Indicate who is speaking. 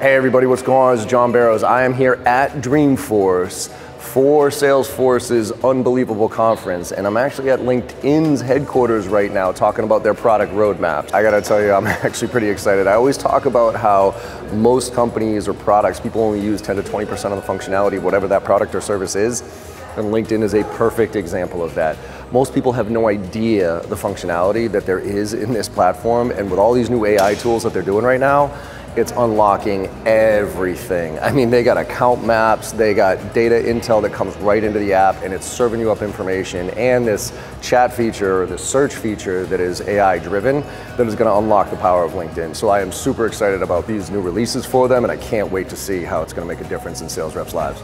Speaker 1: Hey everybody, what's going on? It's John Barrows. I am here at Dreamforce for Salesforce's unbelievable conference, and I'm actually at LinkedIn's headquarters right now talking about their product roadmap. I gotta tell you, I'm actually pretty excited. I always talk about how most companies or products, people only use 10 to 20% of the functionality, whatever that product or service is, and LinkedIn is a perfect example of that. Most people have no idea the functionality that there is in this platform, and with all these new AI tools that they're doing right now, it's unlocking everything. I mean, they got account maps, they got data intel that comes right into the app, and it's serving you up information, and this chat feature, this search feature that is AI driven, that is gonna unlock the power of LinkedIn. So I am super excited about these new releases for them, and I can't wait to see how it's gonna make a difference in sales reps' lives.